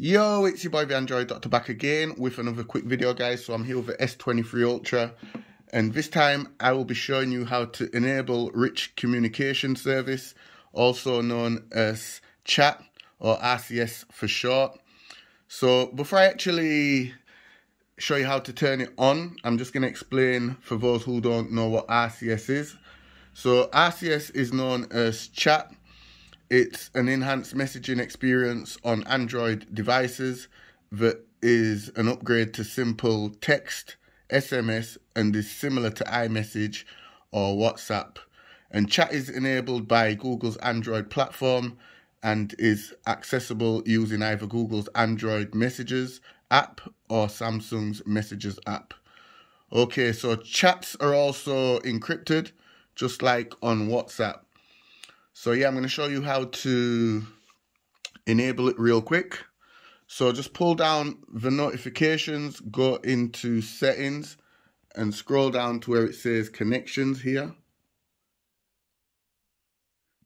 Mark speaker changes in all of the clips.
Speaker 1: Yo, it's your boy the Android Doctor back again with another quick video guys. So I'm here with the S23 Ultra and this time I will be showing you how to enable rich communication service, also known as chat or RCS for short. So before I actually show you how to turn it on, I'm just going to explain for those who don't know what RCS is. So RCS is known as chat it's an enhanced messaging experience on Android devices that is an upgrade to simple text, SMS, and is similar to iMessage or WhatsApp. And chat is enabled by Google's Android platform and is accessible using either Google's Android Messages app or Samsung's Messages app. Okay, so chats are also encrypted, just like on WhatsApp. So yeah, I'm going to show you how to enable it real quick. So just pull down the notifications, go into settings and scroll down to where it says connections here.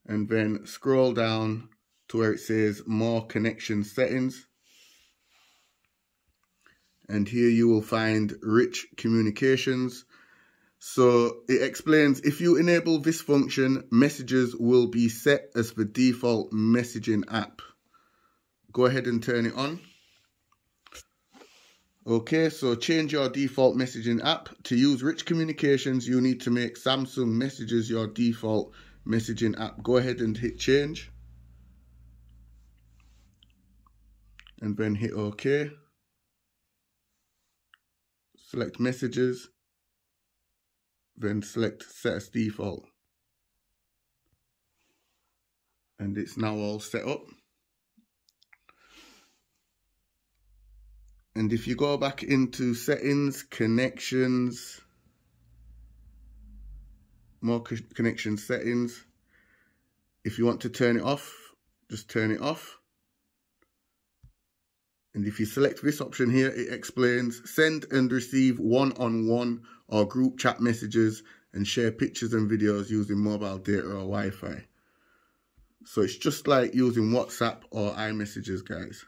Speaker 1: And then scroll down to where it says more connection settings. And here you will find rich communications. So it explains if you enable this function, messages will be set as the default messaging app. Go ahead and turn it on. Okay, so change your default messaging app. To use rich communications, you need to make Samsung Messages your default messaging app. Go ahead and hit change. And then hit OK. Select messages then select set as default. And it's now all set up. And if you go back into settings connections more connection settings if you want to turn it off just turn it off and if you select this option here, it explains send and receive one-on-one -on -one or group chat messages and share pictures and videos using mobile data or Wi-Fi. So it's just like using WhatsApp or iMessages, guys.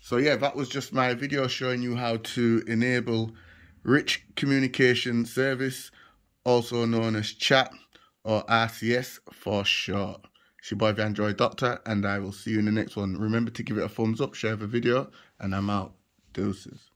Speaker 1: So yeah, that was just my video showing you how to enable rich communication service, also known as chat or RCS for short. It's your boy the Android Doctor, and I will see you in the next one. Remember to give it a thumbs up, share the video, and I'm out. Deuces.